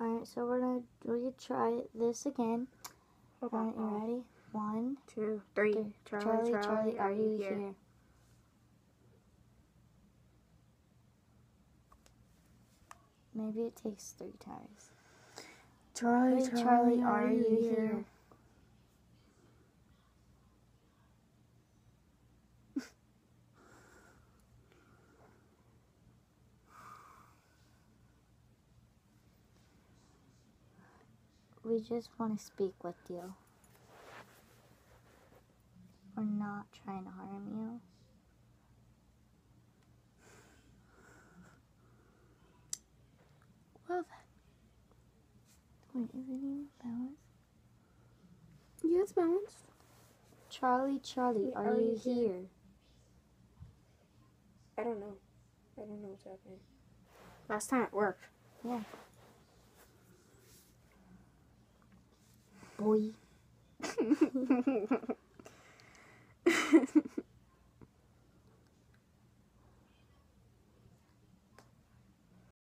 Alright, so we're gonna we try this again. Hold Alright, you ready? One, Two, three. two. Charlie, Charlie, are you here? Maybe it takes three times. Charlie, Hey, Charlie, are you here? We just want to speak with you. We're not trying to harm you. Well then. Wait, is it even balanced? Yeah, it's balanced. Charlie, Charlie, are, you here? I don't know. I don't know what's happening. Last time it worked. Yeah. Boy.